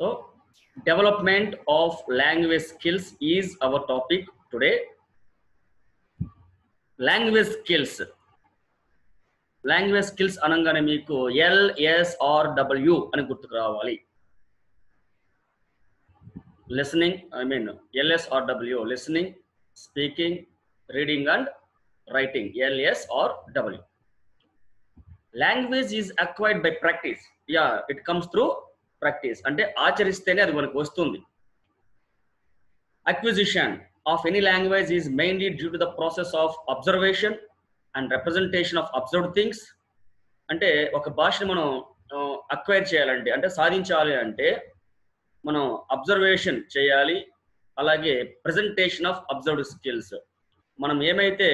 So, development of language skills is our topic today. Language skills. Language skills అనగానే మీకు LSRW అని గుర్తుకు రావాలి listening I mean LSRW listening speaking reading and writing LSRW language is acquired by practice yeah it comes through practice అంటే ఆచరిస్తేనే అది మనకు వస్తుంది. Acquisition of any language is mainly due to the process of observation and representation of observe things అంటే ఒక భాషను మనం acquire చేయాలంటే అంటే సాధించాలి అంటే మనం అబ్జర్వేషన్ చేయాలి అలాగే ప్రజెంటేషన్ ఆఫ్ అబ్జర్వ్డ్ స్కిల్స్ మనం ఏమైతే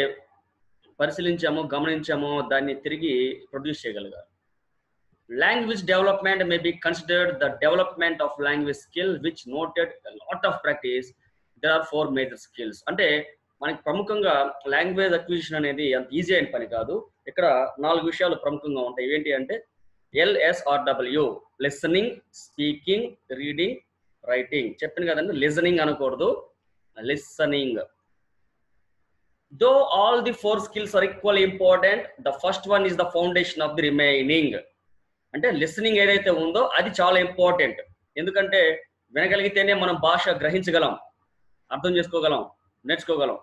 పరిశీలించామో గమనించామో దాన్ని తిరిగి ప్రొడ్యూస్ చేయగలగాలి. Language development may be considered the development of language skill noted noted lot of practice there are four major skills అంటే మనకి ప్రముఖంగా లాంగ్వేజ్ అక్విజిషన్ అనేది అంత ఈజీ అయిన పని కాదు. ఇక్కడ నాలుగు విషయాలు ప్రముఖంగా ఉంటాయి. ఏంటి అంటే LSRW listening speaking reading writing చెప్పాను కదండి లిసనింగ్ అనకూడదు. Listening though all the four skills are equal important the first one is the foundation of the remaining అంటే లిసనింగ్ ఏదైతే ఉందో అది చాలా ఇంపార్టెంట్ ఎందుకంటే వినగలిగితేనే మనం భాష గ్రహించగలం అర్థం చేసుకోగలం నేర్చుకోగలం.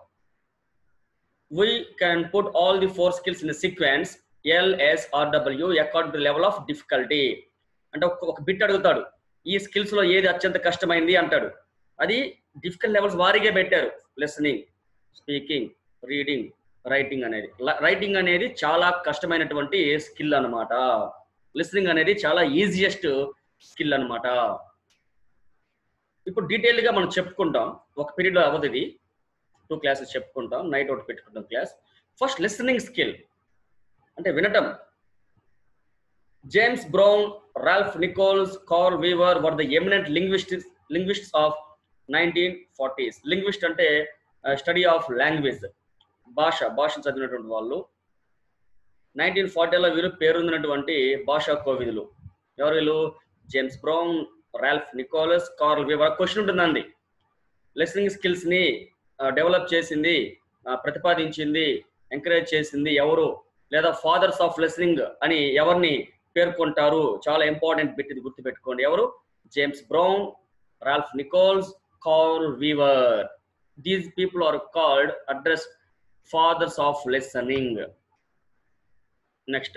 We can put all the four skills in sequence LSRW according to level of difficulty అంటే ఒక బిట్ అడుగుతాడు ఈ స్కిల్స్లో ఏది అత్యంత కష్టమైంది అంటాడు. అది డిఫికల్ట్ లెవెల్స్ వారీగా పెట్టారు లిసనింగ్ స్పీకింగ్ రీడింగ్ రైటింగ్ అనేది. రైటింగ్ అనేది చాలా కష్టమైనటువంటి స్కిల్ అనమాట లిస్నింగ్ అనేది చాలా ఈజియెస్ట్ స్కిల్ అనమాట ఇప్పుడు డీటెయిల్గా మనం చెప్పుకుంటాం. ఒక పీరియడ్ అవ్వదు ఇది. టూ క్లాసెస్ చెప్పుకుంటాం. నైట్ అవుట్ పెట్టుకుంటాం క్లాస్ ఫస్ట్ లిస్నింగ్ స్కిల్ అంటే వినటం. James Brown Ralph Nichols Carl Weaver were the eminent linguist linguists of nineteen forties linguist అంటే స్టడీ ఆఫ్ లాంగ్వేజ్ భాష భాషను చదివినటువంటి వాళ్ళు. నైన్టీన్ ఫార్టీలో వీరు పేరొందినటువంటి భాషా కోవిదులు. ఎవరు వీళ్ళు? James Brown Ralph Nicholas Carl Weaver question ఉంటుందండి. లిసనింగ్ స్కిల్స్ని డెవలప్ చేసింది ప్రతిపాదించింది ఎంకరేజ్ చేసింది ఎవరు? లేదా ఫాదర్స్ ఆఫ్ లిసనింగ్ అని ఎవరిని పేర్కొంటారు? చాలా ఇంపార్టెంట్ బిట్ ఇది గుర్తుపెట్టుకోండి. ఎవరు? James Brown Ralph Nichols Carl Weaver. These people are called address fathers of listening. Next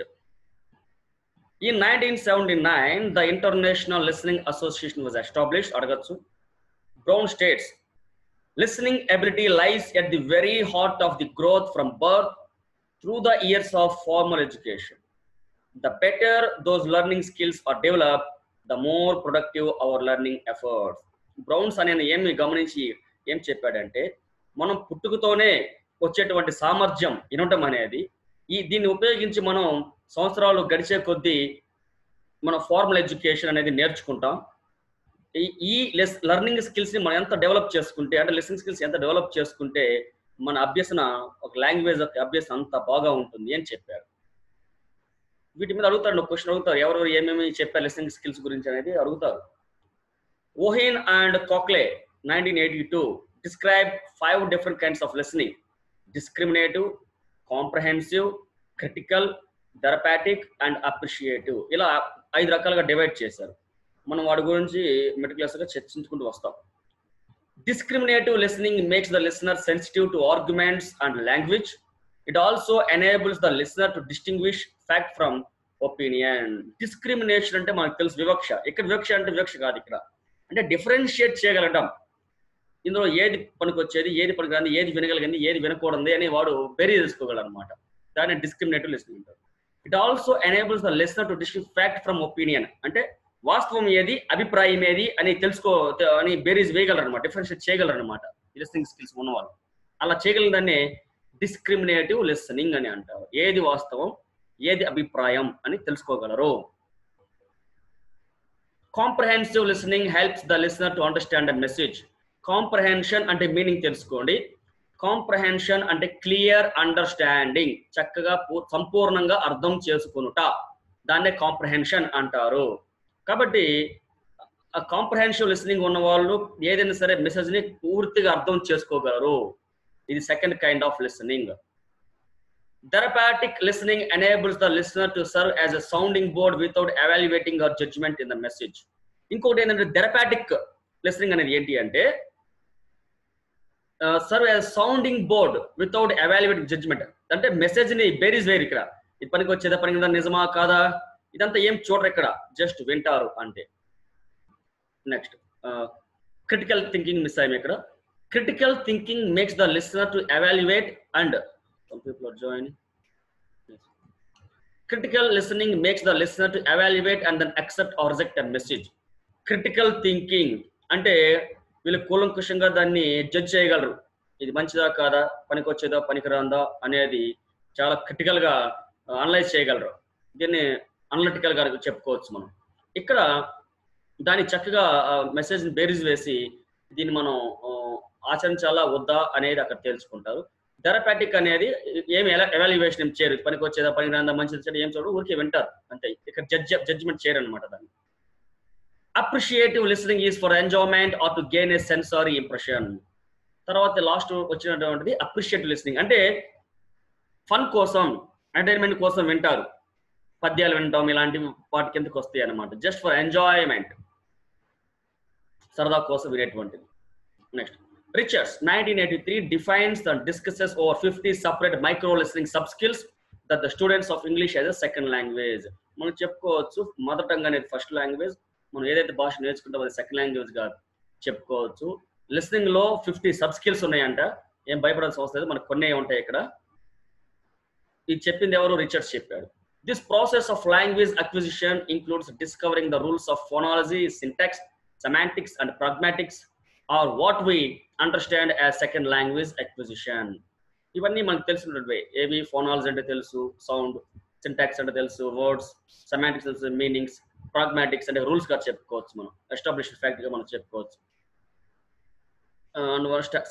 ఈ nineteen seventy nine the international listening association was establish అడగచ్చు Brown states listening ability lies at the very heart of the growth from birth through the years of formal education the better those learning skills are develop the more productive our learning efforts Brown's అనేది ఏమి గమనించి ఏం చెప్పాడంటే మనం పుట్టుకతోనే వచ్చేటువంటి సామర్థ్యం వినటం అనేది ఈ దీన్ని ఉపయోగించి మనం సంవత్సరాలు గడిచే కొద్దీ మన ఫార్మల్ ఎడ్యుకేషన్ అనేది నేర్చుకుంటాం. ఈ లెస్ లెర్నింగ్ స్కిల్స్ని మనం ఎంత డెవలప్ చేసుకుంటే అంటే లిసనింగ్ స్కిల్స్ ఎంత డెవలప్ చేసుకుంటే మన అభ్యసన ఒక లాంగ్వేజ్ అభ్యసన అంత బాగా ఉంటుంది అని చెప్పారు. వీటి మీద అడుగుతారు క్వశ్చన్ అడుగుతారు ఎవరెవరు ఏమేమి చెప్పారు లిసనింగ్ స్కిల్స్ గురించి అనేది అడుగుతారు. Owen and Coakley nineteen eighty two describe five different kinds of listening discriminative comprehensive critical therapeutic and appreciative ఇలా ఐదు రకాలుగా డివైడ్ చేశారు. మనం వాటి గురించి మెటిక్యులర్స్గా చర్చించుకుంటూ వస్తాం. Discriminative listening makes the listener sensitive to arguments and language it also enables the listener to distinguish fact from opinion discrimination అంటే మనకు తెలుసు వివక్ష. ఇక్కడ వివక్ష అంటే వివక్ష కాదు ఇక్కడ. అంటే డిఫరెన్షియేట్ చేయగలగడం ఇందులో ఏది పనికొచ్చేది ఏది పనికిరాంది ఏది వినగలిగింది ఏది వినకూడదు అని వాడు బెరీ తెలుసుకోగలరు అనమాట దాన్ని డిస్క్రిమినేటివ్ లిసనింగ్ అంటారు. It also enables the listener to distinguish fact from opinion అంటే వాస్తవం ఏది అభిప్రాయం ఏది అని తెలుసుకో అని బేరీస్ వేయగలరు అనమాట డిఫరెన్షియేట్ చేయగలరు అనమాట లిస్నింగ్ స్కిల్స్ ఉన్నవాళ్ళు. అలా చేయగలిగిన దాన్ని డిస్క్రిమినేటివ్ లిస్నింగ్ అని అంటారు. ఏది వాస్తవం ఏది అభిప్రాయం అని తెలుసుకోగలరు. Comprehensive listening helps the listener to understand a message comprehension అంటే మీనింగ్ తెలుసుకోండి. కాంప్రహెన్షన్ అంటే క్లియర్ అండర్స్టాండింగ్ చక్కగా సంపూర్ణంగా అర్థం చేసుకునుట. దాన్నే కాంప్రహెన్షన్ అంటారు. కాబట్టి ఆ కాంప్రహెన్షివ్ లిసనింగ్ ఉన్న వాళ్ళు ఏదైనా సరే మెసేజ్ని పూర్తిగా అర్థం చేసుకోగలరు. ఇది second kind of listening. Therapeutic listening enables the listener to serve as a sounding board without evaluating our judgement in the message. ఇంకోటి ఏంటంటే థెరపాటిక్ లిసనింగ్ అనేది ఏంటి అంటే serve as sounding board without evaluating judgement అంటే మెసేజ్ని బేరీస్ వేరు ఇక్కడ? ఇది పనికి వచ్చేదా పనికి నిజమా కాదా? ఇదంతా ఏం చూడరు ఇక్కడ. జస్ట్ వింటారు అంటే. నెక్స్ట్ క్రిటికల్ థింకింగ్ మిస్ అయ్యాం ఇక్కడ. Critical thinking makes the listener to evaluate and some people are joining. Yes. critical listening makes the listener to evaluate and then accept or reject a message. Critical thinking. అంటే వీళ్ళు కూలంకుషంగా దాన్ని judge చేయగలరు. ఇది మంచిదా కాదా పనికొచ్చేదా పనికిరాందా అనేది చాలా క్రిటికల్గా అనలైజ్ చేయగలరు. దీన్ని అనలిటికల్గా చెప్పుకోవచ్చు మనం. ఇక్కడ దాన్ని చక్కగా మెసేజ్ బేరీజ్ వేసి దీన్ని మనం ఆచరించాలా వద్దా అనేది అక్కడ తెలుసుకుంటారు థెరపాటిక్ అనేది ఏమి ఎవాల్యుయేషన్ ఏం చేయరు. పనికి వచ్చేదా పనికి రాందా మంచిది చెడు ఏం చూడరు ఊరికే వింటారు. అంతే. ఇక్కడ జడ్జ్ జడ్జ్మెంట్ చేయరు అనమాట దాన్ని. Appreciative listening is for enjoyment or to gain a sensory impression తర్వాత లాస్ట్ వచ్చినటువంటిది అప్రిషియేటివ్ లిసనింగ్ అంటే ఫన్ కోసం ఎంటర్టైన్మెంట్ కోసం వింటారు. పద్యాలు వింటాం ఇలాంటి వాటి కిందకి వస్తాయి అనమాట జస్ట్ ఫర్ ఎంజాయ్మెంట్ సరదా కోసం వినేటువంటిది. Next Richards nineteen eighty three defines and discusses over fifty separate micro listening sub skills that the students of English as a second language మనం చెప్పుకోవచ్చు మదర్ టంగ్ అనేది ఫస్ట్ లాంగ్వేజ్ మనం ఏదైతే భాష నేర్చుకుంటామో అది second లాంగ్వేజ్గా చెప్పుకోవచ్చు. లిస్నింగ్లో ఫిఫ్టీ సబ్ స్కిల్స్ ఉన్నాయంట. ఏం భయపడాల్సిన అవసరం లేదు. మనకు కొన్ని ఉంటాయి ఇక్కడ. ఇది చెప్పింది ఎవరు రిచర్డ్స్ చెప్పాడు. This process of language acquisition includes discovering the rules of phonology syntax semantics and pragmatics or what we understand as second language acquisition ఇవన్నీ మనకు తెలిసినటువంటి ఏవి? ఫోనాలజీ అంటే తెలుసు సౌండ్ సింటాక్స్ అంటే తెలుసు వర్డ్స్ సెమాంటిక్స్ తెలుసు మీనింగ్స్ ప్రాగ్మాటిక్స్ అంటే రూల్స్గా చెప్పుకోవచ్చు మనం. ఎస్టాబ్లిష్డ్ ఫ్యాక్ట్గా మనం చెప్పుకోవచ్చు.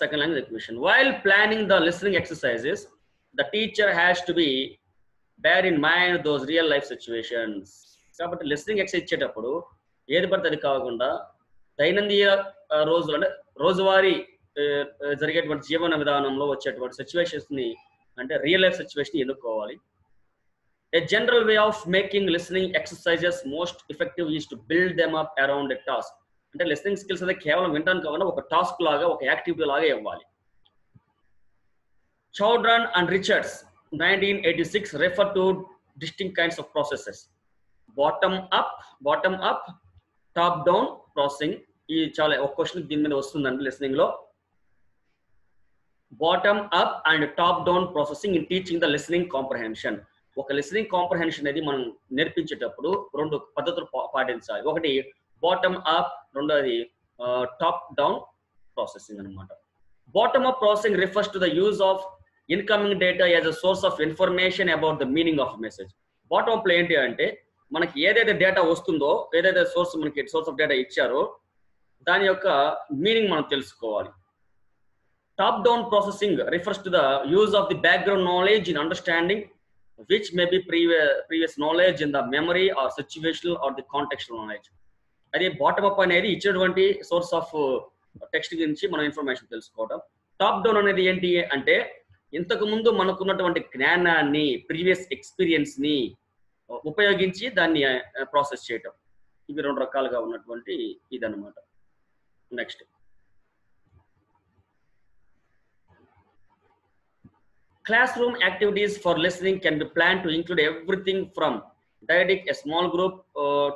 Second language acquisition while planning the listening exercises the teacher has to be bear in mind those real life situations కాబట్టి లిసనింగ్ ఎక్సర్సైజ్ ఇచ్చేటప్పుడు ఏది పడితే అది కాకుండా దైనందిన uh, రోజులు అంటే రోజువారీ uh, uh, జరిగేటువంటి జీవన విధానంలో వచ్చేటువంటి సిచ్యువేషన్స్ని అంటే రియల్ లైఫ్ సిచ్యువేషన్ ఎన్నుకోవాలి. A general way of making listening exercises most effective is to build them up around a task అంటే లిసనింగ్ స్కిల్స్ అనేది కేవలం వినడానికి కాకుండా ఒక టాస్క్ లాగా ఒక యాక్టివిటీ లాగా ఇవ్వాలి. Chaudron and Richards nineteen eighty six refer to distinct kinds of processes bottom up bottom up top down processing ఈ చాలా ఒక క్వశ్చన్ దీని మీద వస్తుందండి లిసనింగ్లో. Bottom up and top down processing in teaching the listening comprehension ఒక listening comprehension అనేది మనం నేర్పించేటప్పుడు రెండు పద్ధతులు పాటించాలి. ఒకటి బాటమ్ అప్ రెండోది టాప్ డౌన్ ప్రాసెసింగ్ అనమాట bottom up processing refers to the use of incoming data as a source of information about the meaning of message bottom up ఏంటి అంటే మనకి ఏదైతే డేటా వస్తుందో ఏదైతే సోర్స్ మనకి సోర్స్ ఆఫ్ డేటా ఇచ్చారో దాని యొక్క మీనింగ్ మనం తెలుసుకోవాలి. Top down processing refers to the use of the background knowledge in understanding which may be previous, previous knowledge in the memory or situational or the contextual knowledge అది bottom up అనేది ఇచ్చినటువంటి source of text గురించి మనం information తెలుసుకోవడం. Top down అనేది ఏంటి అంటే ఇంతకు ముందు మనకున్నటువంటి జ్ఞానాన్ని ప్రీవియస్ ఎక్స్పీరియన్స్ని uh, ఉపయోగించి దాన్ని uh, ప్రాసెస్ చేయటం. ఇవి రెండు రకాలుగా ఉన్నటువంటి ఇదన్నమాట. Next classroom activities for listening can be plan to include everything from direct a small group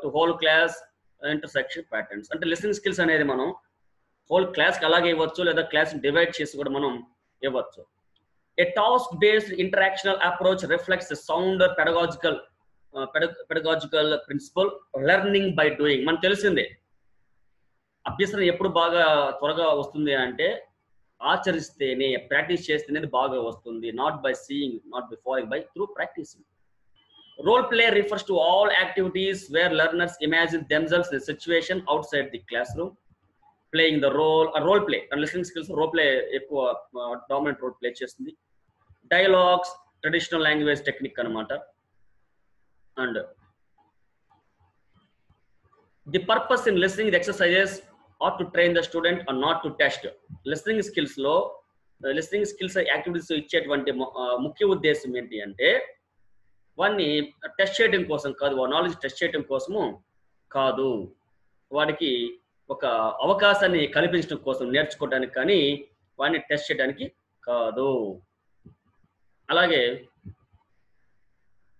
to whole class intersection patterns అంటే లిసనింగ్ స్కిల్స్ అనేది మనం హోల్ క్లాస్కి అలాగే ఇవ్వచ్చు లేదా క్లాస్ డివైడ్ చేసి కూడా మనం ఇవ్వచ్చు. A task based interactional approach reflects sound pedagogical pedagogical principle learning by doing మనకు తెలిసిందే. అభ్యసనం ఎప్పుడు బాగా త్వరగా వస్తుంది అంటే ఆచరిస్తేనే ప్రాక్టీస్ చేస్తేనే బాగా వస్తుంది. Not by seeing not by following by through practising role play refers to all activities where learners imagine themselves the situation outside the classroom playing the role role play and listening skills role play ఎక్కువ dominant role play చేస్తుంది. Dialogues traditional language technique అనమాట and the purpose in listening exercises are to train the student are not to test listening స్కిల్స్లో listening skills activities ఇచ్చేటువంటి uh, ముఖ్య ఉద్దేశం ఏంటి అంటే వాడిని test చేయడం కోసం కాదు వా నాలెడ్జ్ టెస్ట్ చేయడం కోసము కాదు. వాడికి ఒక అవకాశాన్ని కల్పించడం కోసం నేర్చుకోవడానికి కానీ వాడిని టెస్ట్ చేయడానికి కాదు. అలాగే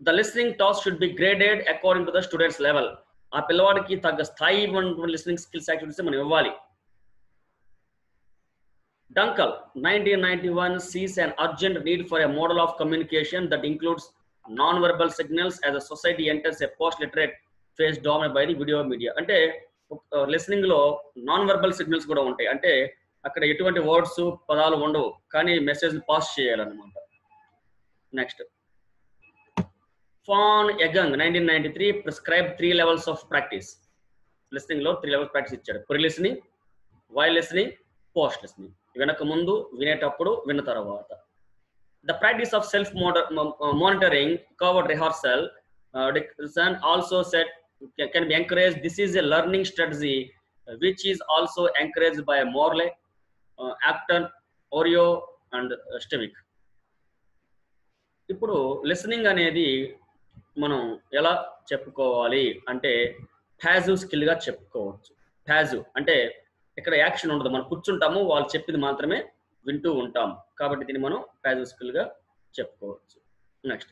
the listening task should be graded according to the students level ఆ పిల్లవాడికి తగ్గ స్థాయి లిసనింగ్ స్కిల్స్ యాక్టివిటీస్ మనం ఇవ్వాలి. Dunkel nineteen ninety one sees an urgent need for a model of communication that includes non verbal signals as a society enters a post literate phase dominate by the video media అంటే లిసనింగ్లో non verbal signals కూడా ఉంటాయి. అంటే అక్కడ ఎటువంటి words పదాలు ఉండవు. కానీ మెసేజ్ పాస్ చేయాలన్నమాట. నెక్స్ట్ ఫాన్ ఎగంగ్ nineteen ninety three prescribe three levels of practice లిస్నింగ్లో three levels practice ఇచ్చాడు. ప్రిలిస్ని లిస్నింగ్ పోస్ట్ లిస్ని వినక ముందు వినేటప్పుడు విన్న తర్వాత. The practice of self monitoring covered rehearsal also set can be encourage this is a learning strategy which is also encourage by Morley Acton Oreo and Stevick ఇప్పుడు listening అనేది మనం ఎలా చెప్పుకోవాలి అంటే ప్యాజివ్ స్కిల్గా చెప్పుకోవచ్చు. ప్యాజివ్ అంటే ఇక్కడ యాక్షన్ ఉండదు. మనం కూర్చుంటాము వాళ్ళు చెప్పింది మాత్రమే వింటూ ఉంటాం. కాబట్టి దీన్ని మనం ప్యాజివ్ స్కిల్గా చెప్పుకోవచ్చు. Next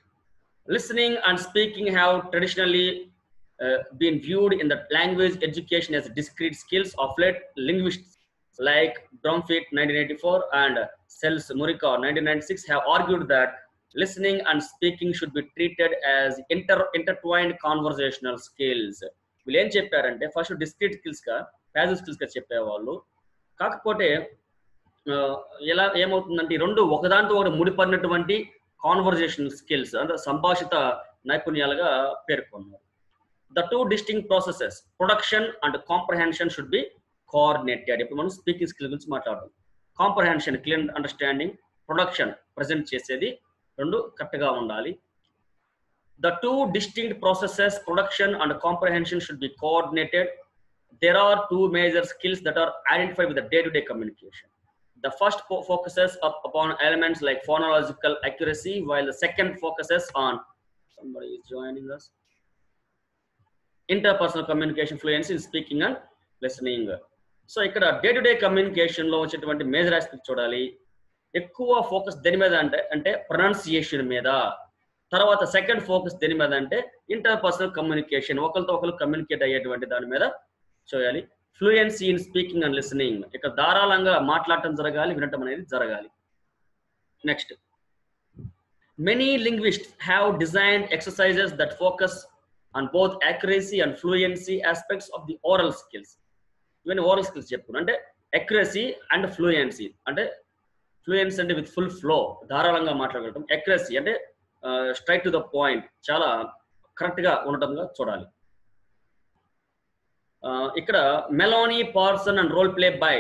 listening and speaking have traditionally been viewed in the language education as linguist like of late eighty like Bromfield 1984 and Sells ninety 1996 have argued that listening and speaking should be treated as inter intertwined conversational skills. వీళ్ళు ఏం చెప్పారంటే first discrete స్కిల్స్గా passive స్కిల్స్గా చెప్పేవాళ్ళు. కాకపోతే ఎలా ఏమవుతుందంటే ఈ రెండు ఒకదాంతో ఒకటి ముడిపడినటువంటి కాన్వర్జేషన్ స్కిల్స్ అంటే సంభాషిత నైపుణ్యాలుగా పేర్కొన్నారు. The two distinct processes production and comprehension should be coordinated ఇప్పుడు మనం స్పీకింగ్ స్కిల్ గురించి మాట్లాడడం comprehension clear understanding production present చేసేది రెండు కరెక్ట్గా ఉండాలి the two distinct processes production and comprehension should be coordinated there are two major skills that are identified with the day-to-day communication. The first fo- focuses up upon elements like phonological accuracy, while the second focuses on somebody is joining us. Interpersonal communication fluency in speaking and listening. So ఇక్కడ day to day communication లో వచ్చేటువంటి major aspect చూడాలి ఎక్కువ focus దేని మీద అంటే అంటే pronunciation మీద. తర్వాత సెకండ్ ఫోకస్ దేని మీద అంటే ఇంటర్ పర్సనల్ కమ్యూనికేషన్ ఒకరితో ఒకరు కమ్యూనికేట్ అయ్యేటువంటి దాని మీద చేయాలి. Fluency in speaking and listening. ఇక్కడ ధారాళంగా మాట్లాడటం జరగాలి వినటం అనేది జరగాలి. Next. Many linguist have design exercises that focus on both accuracy and fluency aspects of the oral skills ఇవన్నీ ఓరల్ స్కిల్స్ చెప్పుకున్నాను అంటే అక్యురసీ అండ్ ఫ్లూయెన్సీ అంటే ఫ్లూయెన్సీ అంటే విత్ ఫుల్ ఫ్లో ధారాళంగా మాట్లాడగలటం అక్యురసీ అంటే స్ట్రైట్ టు ద పాయింట్ చాలా కరెక్ట్గా ఉండటంగా చూడాలి. Uh, ఇక్కడ Maloney Parson and role play by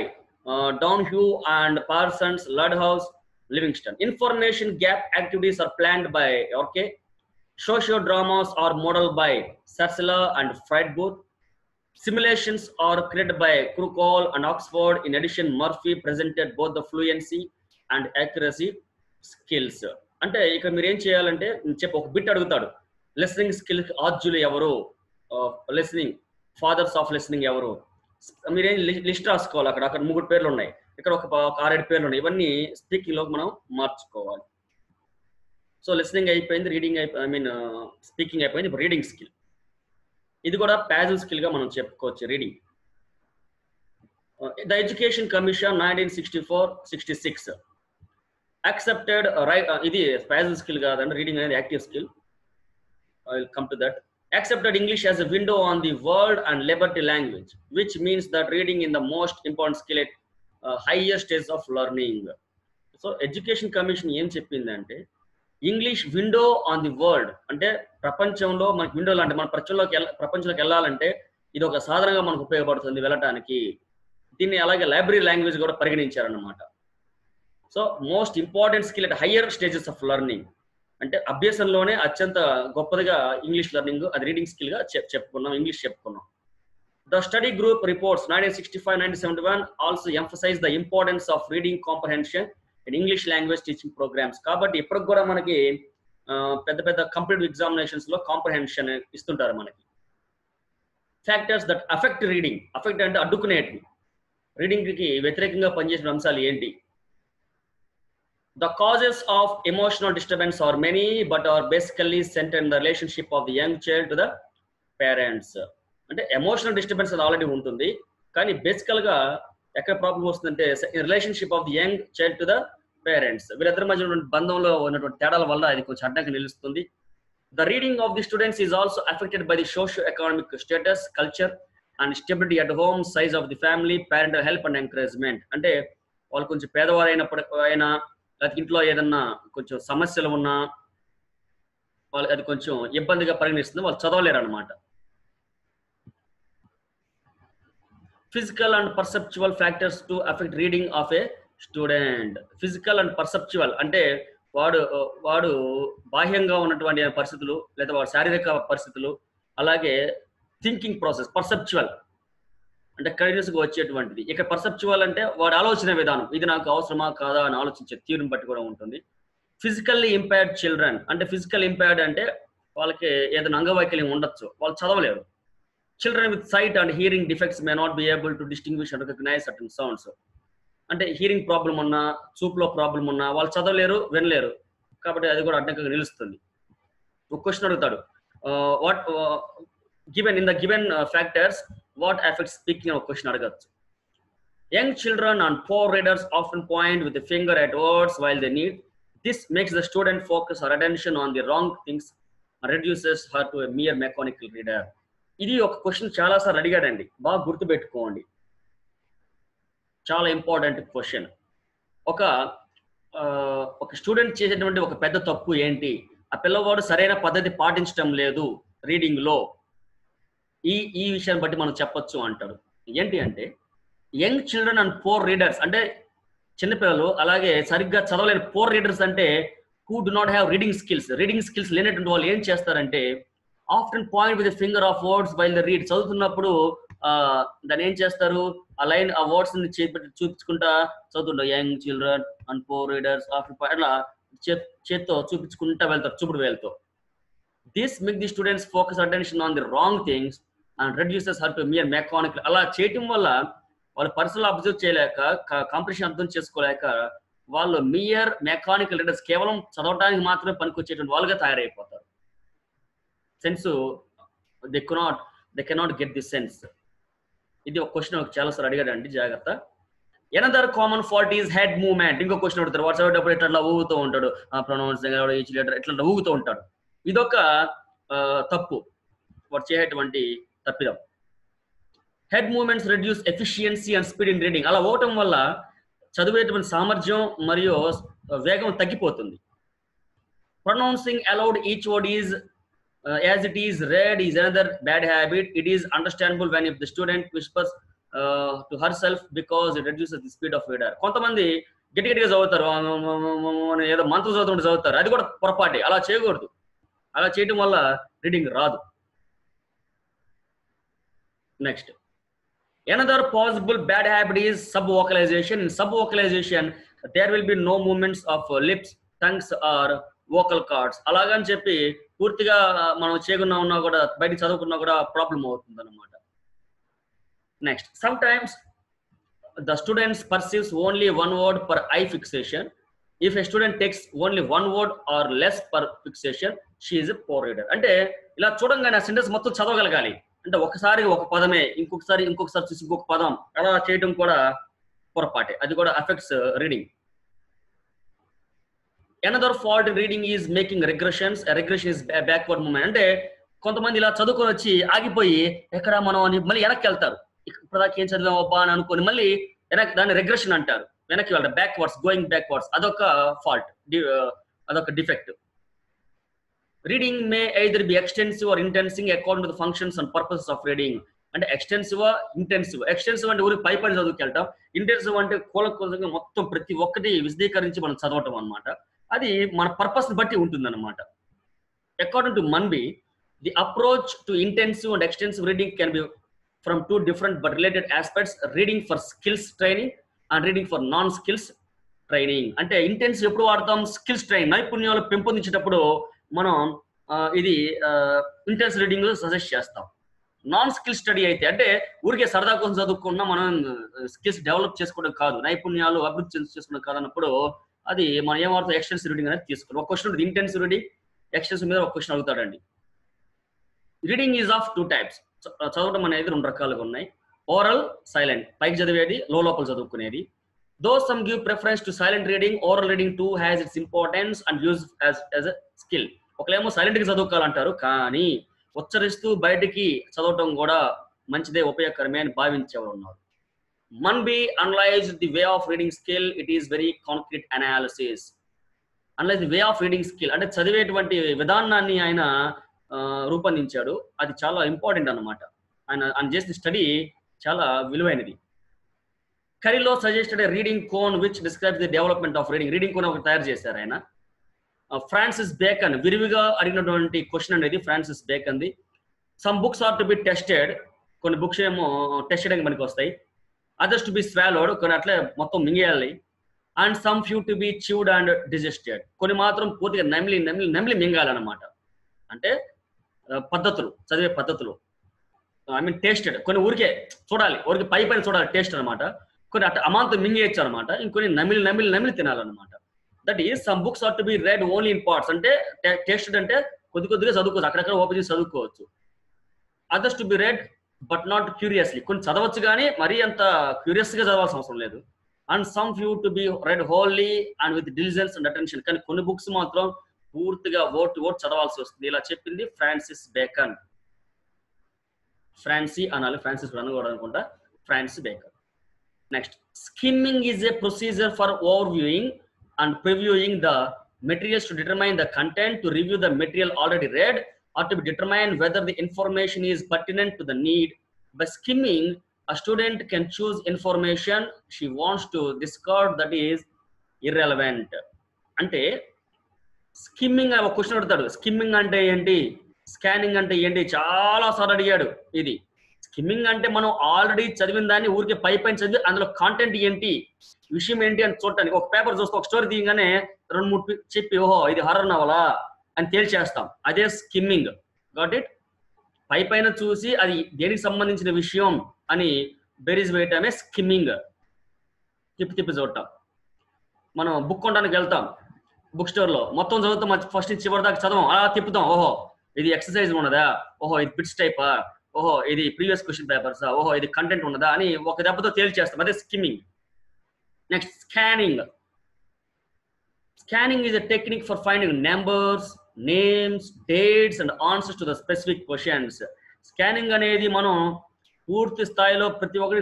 down hue and Parsons Ladousse Livingstone information gap activities are planned by okay socio dramas are model by Scarcella and Fried Booth simulations are created by Krukol and Oxford. In addition, Murphy presented both the fluency and accuracy skills అంటే ఇక్కడ మీరు ఏం చేయాలంటే చెప్పి ఒక bit అడుగుతాడు. Listening skill ఆర్జులు ఎవరు? Listening fathers of listening ఎవరు? మీరేం లిస్ట్ రాసుకోవాలి అక్కడ. అక్కడ మూడు పేర్లు ఉన్నాయి. ఇక్కడ ఒక ఆరేడు పేర్లు ఉన్నాయి. ఇవన్నీ స్పీకింగ్లో మనం మార్చుకోవాలి. సో లిస్నింగ్ అయిపోయింది రీడింగ్ అయిపోయి ఐ మీన్ స్పీకింగ్ అయిపోయింది. ఇప్పుడు రీడింగ్ స్కిల్ ఇది కూడా ప్యాజివ్ స్కిల్గా మనం చెప్పుకోవచ్చు reading the education commission nineteen sixty four sixty six accepted uh, uh, ఇది స్పైజల్ స్కిల్ కాదండి రీడింగ్ అనేది active skill I will come to that accepted English as a window on the world and liberty language which means that reading in the most important skill at higher stage of of so education commission ఏం చెప్పిందంటే English window on the world అంటే ప్రపంచంలో మనకి window లాంటి మన ప్రపంచంలోకి ప్రపంచంలోకి వెళ్ళాలంటే ఇది ఒక సాధనంగా మనకు ఉపయోగపడుతుంది వెళ్ళటానికి. దీన్ని అలాగే లైబ్రరీ లాంగ్వేజ్ కూడా పరిగణించారన్నమాట. So most important skill at higher stages of learning. అంటే అభ్యాసంలోనే అత్యంత గొప్పదిగా ఇంగ్లీష్ లెర్నింగ్ అది రీడింగ్ స్కిల్గా చెప్- చెప్పుకున్నాం ఇంగ్లీష్ చెప్పుకున్నాం. The study group reports 1965-1971 also emphasize the importance of reading comprehension in English language teaching programs. కాబట్టి ఇప్పటికి కూడా మనకి పెద్ద పెద్ద కంప్యూటర్ ఎగ్జామినేషన్స్లో కాంప్రహెన్షన్ ఇస్తుంటారు మనకి. Factors that affect reading affect అంటే అడ్డుకునేటివి. రీడింగ్కి వ్యతిరేకంగా పనిచేసిన అంశాలు ఏంటి? The causes of emotional disturbance are many, but are basically centered in the relationship of the young child to the parents అంటే ఎమోషనల్ డిస్టర్బెన్స్ అది ఆల్రెడీ ఉంటుంది కానీ బేసికల్గా ఎక్కడ ప్రాబ్లం వస్తుందంటే relationship of the young child to the parents వీళ్ళిద్దరి మధ్య ఉన్నటువంటి బంధంలో ఉన్నటువంటి తేడాల వల్ల అది కొంచెం అడ్డంగా నిలుస్తుంది. The reading of the students is also affected by the socio economic status culture and stability at home size of the family parental help and encouragement అంటే వాళ్ళు కొంచెం పేదవారు అయినప్పుడు అయినా లేకపోతే ఇంట్లో ఏదన్నా కొంచెం సమస్యలు ఉన్నా వాళ్ళు అది కొంచెం ఇబ్బందిగా పరిగణిస్తుంది వాళ్ళు చదవలేరు అనమాట physical and perceptual factors to affect reading of a student physical and perceptual అంటే వాడు వాడు బాహ్యంగా ఉన్నటువంటి పరిస్థితులు లేదా వాడు శారీరక పరిస్థితులు అలాగే థింకింగ్ ప్రాసెస్ పర్సెప్చువల్ అంటే కంటిన్యూస్గా వచ్చేటువంటిది. ఇక పర్సెప్చువల్ అంటే వాడు ఆలోచన విధానం. ఇది నాకు అవసరమా కాదా అని ఆలోచించే తీరుని బట్టి కూడా ఉంటుంది. ఫిజికల్లీ ఇంపైర్డ్ చిల్డ్రన్ అంటే ఫిజికల్ ఇంపైర్డ్ అంటే వాళ్ళకి ఏదైనా అంగవైకల్యం ఉండొచ్చు. వాళ్ళు చదవలేరు. Children with sight and hearing defects may not be able to distinguish and recognise certain sounds అంటే హీరింగ్ ప్రాబ్లం ఉన్నా చూపులో ప్రాబ్లం ఉన్నా వాళ్ళు చదవలేరు వినలేరు. కాబట్టి అది కూడా అడ్డంకంగా నిలుస్తుంది. ఒక క్వశ్చన్ అడుగుతాడు. What given in the given factors what effect speaking ఒక క్వశ్చన్ అడగచ్చు. Young children and poor readers often point with finger at words while they need this makes the student focus or attention on the wrong things reduces her to mere mechanical reader ఇది ఒక question చాలా సార్లు అడిగాడండి. బాగా గుర్తుపెట్టుకోండి. చాలా important question ఒక ఒక student చేసేటువంటి ఒక పెద్ద తప్పు ఏంటి? ఆ పిల్లవాడు సరైన పద్ధతి పాటించడం లేదు రీడింగ్లో. ఈ ఈ విషయాన్ని బట్టి మనం చెప్పొచ్చు అంటాడు. ఏంటి అంటే young children and poor readers అంటే చిన్నపిల్లలు అలాగే సరిగ్గా చదవలేని పోర్ రీడర్స్ అంటే who do not have reading skills reading skills లేనటువంటి వాళ్ళు ఏం చేస్తారంటే after point with finger of words by the read చదువుతున్నప్పుడు దాన్ని ఏం చేస్తారు? ఆ లైన్ ఆ వర్డ్స్ని చూపించుకుంటా చదువుతుంటారు. Young children and poor readers after అట్లా చేత్తో చూపించుకుంటా వెళ్తారు చూపుడు వేలతో. This make the students focus attention on the wrong things and reduces her to mere mechanical అలా చేయటం వల్ల వాళ్ళు పర్సనల్ అబ్జర్వ్ చేయలేక కాంపిటీషన్ అర్థం చేసుకోలేక వాళ్ళు మియర్ మెకానికల్ రీడర్స్ కేవలం చదవడానికి మాత్రమే పనికొచ్చేటువంటి వాళ్ళుగా తయారైపోతారు. Sense they cannot they cannot get the sense ఇది ఒక క్వశ్చన్ చాలా సార్ అడిగాడండి జాగ్రత్త. Another common fault is head movement ఇంకో క్వశ్చన్ అడుగుతారు వాడు అప్పుడు ఇట్లా ఊగుతూ ఉంటాడు? ప్రొనౌన్స్ ఇట్లా ఊగుతూ ఉంటాడు? ఇదొక తప్పు. వాడు చేసేటువంటి తప్పిదాం. Head movements reduce efficiency and speed in reading అలా ఓవటం వల్ల చదివేటువంటి సామర్థ్యం మరియు వేగం తగ్గిపోతుంది. Pronouncing aloud each word is as it is read is another bad habit it is understandable when if the student whispers to herself because it reduces the speed of reader కొంతమంది గట్టి గట్టిగా చదువుతారు. ఏదో మంత్రం చదువుతుంటే చదువుతారు. అది కూడా పొరపాటే. అలా చేయకూడదు. అలా చేయడం వల్ల రీడింగ్ రాదు. Next Another possible bad habit is sub-vocalization. In sub-vocalization, there will be no movements of uh, lips, tongues or vocal cords. అలాగని చెప్పి పూర్తిగా మనం చేయకుండా ఉన్నా కూడా బయట చదువుకున్నా కూడా ప్రాబ్లం అవుతుంది అనమాట next sometimes the students perceives only one word per eye fixation if a student takes only one word or less per fixation she a poor reader అంటే ఇలా చూడంగానే ఆ సెంటెన్స్ మొత్తం చదవగలగాలి. అంటే ఒకసారి ఒక పదమే ఇంకొకసారి ఇంకొకసారి చూసి ఇంకొక పదం అలా చేయడం కూడా పొరపాటే. అది కూడా affects reading another fault reading is making regressions regression is backward movement అంటే కొంతమంది ఇలా చదువుకొని వచ్చి ఆగిపోయి ఎక్కడ మనం అని మళ్ళీ వెనక్కి వెళ్తారు. ఇప్పటిదాకా ఏం చదివాం అబ్బా అని అనుకొని మళ్ళీ వెనక్కి దాన్ని రిగ్రెషన్ అంటారు. వెనక్కి వెళ్తారు. బ్యాక్వర్డ్స్ గోయింగ్ బ్యాక్వర్డ్స్ అదొక ఫాల్ట్ uh, అదొక defect reading may either be extensive or intensive according to functions and purposes of reading అంటే ఎక్స్టెన్సివ్ ఇంటెన్సివ్ ఎక్స్టెన్సివ్ అంటే ఊరికి పై పని చదువుకెళ్ళటం ఇంటెన్సివ్ అంటే కూల మొత్తం ప్రతి ఒక్కటి విశదీకరించి మనం చదవటం అన్నమాట. అది మన పర్పస్ బట్టి ఉంటుంది అనమాట according to Munby the approach to intensive and extensive reading can be from two different but related aspects reading for skills training and reading for non skills training అంటే ఇంటెన్సివ్ ఎప్పుడు వాడతాం? స్కిల్స్ ట్రైనింగ్ నైపుణ్యాలు పెంపొందించేటప్పుడు మనం ఇది intense reading suggest చేస్తాం. Non skill study అయితే అంటే ఊరికే సరదా కోసం చదువుకున్నా మనం స్కిల్స్ డెవలప్ చేసుకోవడం కాదు. నైపుణ్యాలు అభివృద్ధి చెంది- చేసుకోవడం కాదన్నప్పుడు అది మనం ఏం ఎక్స్టెన్స్ రీడింగ్ అనేది తీసుకున్నాం ఒక క్వశ్చన్ ఉంటుంది ఇంటెన్స్ రీడింగ్ ఎక్స్టెన్స్ మీద ఒక question అడుగుతాడండి. Reading is of two types చదవడం అనేది రెండు రకాలుగా ఉన్నాయి. ఓరల్ సైలెంట్ పైకి చదివేది లో లోపల చదువుకునేది. Though some give preference to silent reading oral reading too has its importance and use as as a skill ఒకలేమో సైలెంట్గా చదువుకోవాలంటారు కానీ ఉచ్చరిస్తూ బయటికి చదవటం కూడా మంచిదే ఉపయోగకరమే అని భావించేవారు ఉన్నారు Munby analyse the way of reading skill it is very concrete analysis analyse the way of reading skill అంటే చదివేటువంటి విధానాన్ని ఆయన రూపొందించాడు. అది చాలా ఇంపార్టెంట్ అన్నమాట. ఆయన ఆయన చేసిన స్టడీ చాలా విలువైనది. కరీలో suggested reading cone which describes the development of reading reading cone ఒకటి తయారు చేశారు ఆయన. ఫ్రాన్సిస్ బేకన్ విరివిగా అడిగినటువంటి క్వశ్చన్ అనేది Francis బేకన్ది some books are to be tested కొన్ని బుక్స్ ఏమో టెస్ట్ చేయడానికి మనకి వస్తాయి. అదర్స్ టు బి స్వాలోడ్ కొన్ని అట్లే మొత్తం మింగేయాలి. And some few to be chewed and digested కొన్ని మాత్రం పూర్తిగా నమిలి నమిలి నమిలి మింగాలన్నమాట. అంటే పద్ధతులు చదివే పద్ధతులు. ఐ మీన్ టేస్టెడ్ కొన్ని ఊరికే చూడాలి. ఊరికి పై పైన చూడాలి టేస్ట్ అనమాట కొన్ని అట్లా అమాంతం మింగేయచ్చు అనమాట ఇంకొన్ని నమిలి నమిలి నమిలి తినాలన్నమాట. That is some books are to be read only in parts అంటే టేస్టెడ్ అంటే కొద్ది కొద్దిగా చదువుకోవచ్చు. అక్కడక్కడ ఓపెన్ చేసి చదువుకోవచ్చు. Others to be read but not curiously కొన్ని చదవచ్చు కానీ మరీ అంత క్యూరియస్గా చదవాల్సిన అవసరం లేదు. And some few to be read wholly and with diligence and attention కానీ కొన్ని బుక్స్ మాత్రం పూర్తిగా ఓట్ ఓట్ చదవాల్సి వస్తుంది. ఇలా చెప్పింది ఫ్రాన్సిస్ బేకన్ ఫ్రాన్సీ అనాలి. ఫ్రాన్సిస్ కూడా అనకూడదు అనుకుంటా. Francis Bacon next skimming is a procedure for over viewing and previewing the materials to determine the content, to review the material already read, or to determine whether the information is pertinent to the need. By skimming, a student can choose information she wants to discard that is irrelevant. అంటే skimming ఒక question అడుగుతాడు skimming అంటే ఏంటి scanning అంటే ఏంటి చాలా సార్లు అడిగాడు ఇది స్కిమ్మింగ్ అంటే మనం ఆల్రెడీ చదివిన దాన్ని ఊరికే పై పైన చదివి అందులో కాంటెంట్ ఏంటి? విషయం ఏంటి అని చూడటానికి ఒక పేపర్ చూస్తే ఒక స్టోరీ తీయగానే రెండు మూడు చెప్పి ఓహో ఇది హర్రర్ నవలా అని తేల్చేస్తాం. అదే స్కిమ్మింగ్ గాట్ ఇట్ పై పైన చూసి అది దేనికి సంబంధించిన విషయం అని బెరీస్ వేయటమే స్కిమ్మింగ్ తిప్పి తిప్పి చూడటం. మనం బుక్ కొనడానికి వెళ్తాం. బుక్ స్టోర్లో మొత్తం చదువుతాం. ఫస్ట్ నుంచి చివరి దాకా చదవం. అలా తిప్పుతాం. ఓహో ఇది ఎక్సర్సైజ్ ఉన్నదా? ఓహో ఇది బిట్స్ టైపా ఓహో ఇది ప్రీవియస్ క్వశ్చన్ పేపర్స్ ఓహో ఇది కంటెంట్ ఉన్నదా అని ఒక దెబ్బతో తేల్చేస్తాం. అదే skimming next scanning scanning is a technique for finding numbers names dates and answers to the specific questions scanning అనేది మనం పూర్తి స్థాయిలో ప్రతి ఒక్కరి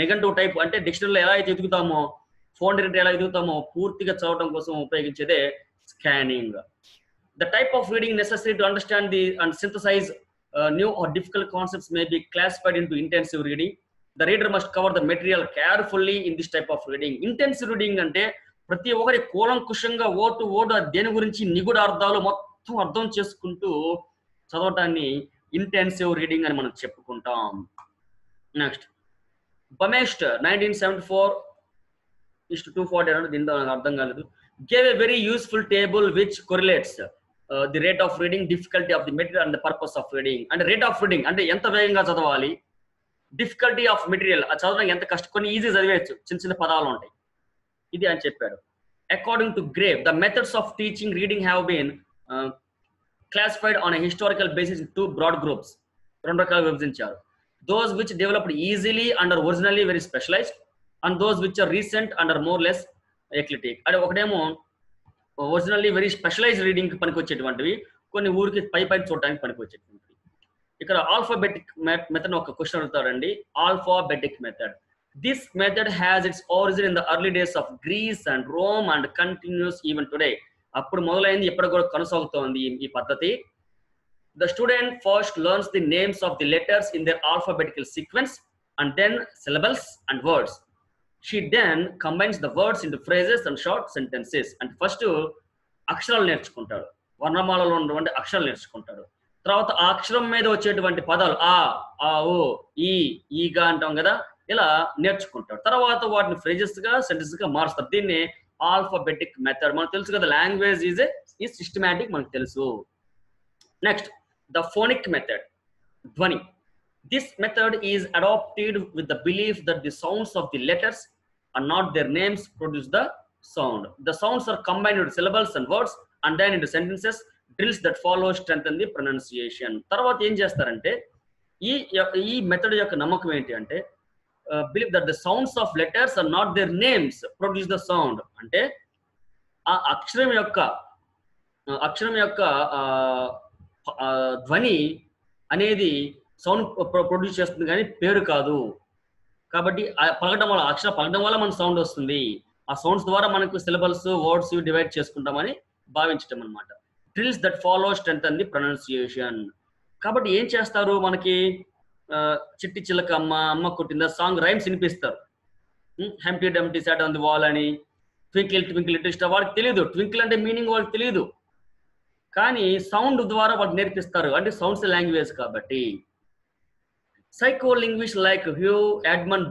నెగటివ్ టైప్ అంటే డిక్షనరీలో ఎలా అయితే ఎదుగుతామో ఫోన్ డైరెక్ట్ ఎలా ఎదుగుతామో పూర్తిగా చదవడం కోసం ఉపయోగించేదే scanning the type of reading necessary to understand the and synthesise uh, new or difficult concepts may be classified into intensive reading the reader must cover the material carefully in this type of reading intensive reading అంటే ప్రతి ఒక్కరి కూలంకుషంగా vote vote దేని గురించి నిగుడ అర్థాలు మొత్తం అర్థం చేసుకుంటూ చదవటాన్ని intensive reading అని మనం చెప్పుకుంటాం నెక్స్ట్ బమేస్ట్ నైన్టీన్ సెవెంటీ ఫోర్ ఇస్ట్ టూ ఫార్టీ అంటే దీంతో నాకు అర్థం కాలేదు gave a very useful table which correlates the rate of reading difficulty of the material and purpose of reading అంటే రేట్ ఆఫ్ రీడింగ్ అంటే ఎంత వేగంగా చదవాలి? డిఫికల్టీ ఆఫ్ మెటీరియల్ ఆ చదవడం ఎంత కష్టం? కొన్ని ఈజీ చదివేయచ్చు చిన్న చిన్న పదాలు ఉంటాయి. ఇది అని చెప్పాడు according to Grave the methods of teaching reading have been classified on historical basis two broad groups రెండు రకాలుగా విభజించారు. Those which developed easily under originally very specialised and those which are recent under more less eclectic అంటే ఒకటేమో originally very specialise reading పనికి వచ్చేటువంటివి కొన్ని ఊరికి పై పై చూడటానికి పనికి వచ్చేటువంటివి ఇక్కడ ఆల్ఫాబెటిక్ మెథడ్ ఒక క్వశ్చన్ అడుగుతారండి. Alphabetic method this method has its origin in the early days of Greece and Rome and continues even today అప్పుడు మొదలైంది ఎప్పటి కూడా కొనసాగుతోంది ఈ- పద్ధతి. The student first learns the names of the letters in their alphabetical sequence and then syllables and words she then combines the words in phrases and short sentences అంటే first అక్షరాలు నేర్చుకుంటాడు. వర్ణమాలలో ఉన్నటువంటి అక్షరాలు నేర్చుకుంటాడు. తర్వాత ఆ అక్షరం మీద వచ్చేటువంటి పదాలు ఆ ఆ ఓ ఈ ఈగా అంటాం కదా ఇలా నేర్చుకుంటాడు. తర్వాత వాటిని ఫ్రేజెస్గా సెంటెన్స్గా మారుస్తారు దీన్ని ఆల్ఫాబెటిక్ మెథడ్ మనకు తెలుసు కదా. లాంగ్వేజ్ ఈజ్ ఈ సిస్టమాటిక్ మనకు తెలుసు. నెక్స్ట్ ద ఫోనిక్ మెథడ్ ధ్వని. This method is adapted with the belief that the sounds of the letters and not their names produce the sound the sounds are combined with syllables and words and then in sentences drills that follow strength the pronunciation తర్వాత ఏం చేస్తారంటే ఈ ఈ method యొక్క నమ్మకం ఏంటి అంటే believe that the sounds of letters are not their names produce the sound అంటే ఆ అక్షరం యొక్క అక్షరం యొక్క ధ్వని అనేది సౌండ్ ప్రొడ్యూస్ చేస్తుంది కానీ పేరు కాదు. కాబట్టి పలకడం వల్ల అక్షరం పలకడం వల్ల మనకు సౌండ్ వస్తుంది. ఆ సౌండ్స్ ద్వారా మనకు సిలబల్స్ వర్డ్స్ డివైడ్ చేసుకుంటామని భావించటం అనమాట డ్రిల్స్ దట్ ఫాలో స్ట్రెంత్ అంది ప్రొనౌన్సియేషన్ కాబట్టి ఏం చేస్తారు మనకి? చిట్టి చిలక అమ్మ అమ్మ కుట్టిందా సాంగ్ రైమ్స్ వినిపిస్తారు. Humpty Dumpty sat on the wall అని ట్వింకిల్ ట్వింకిల్ లిటిల్ వాళ్ళకి తెలియదు ట్వింకిల్ అంటే మీనింగ్ వాళ్ళకి తెలియదు కానీ సౌండ్ ద్వారా వాళ్ళు నేర్పిస్తారు. అంటే సౌండ్స్ లాంగ్వేజ్ కాబట్టి. Psycholinguists like like Hugh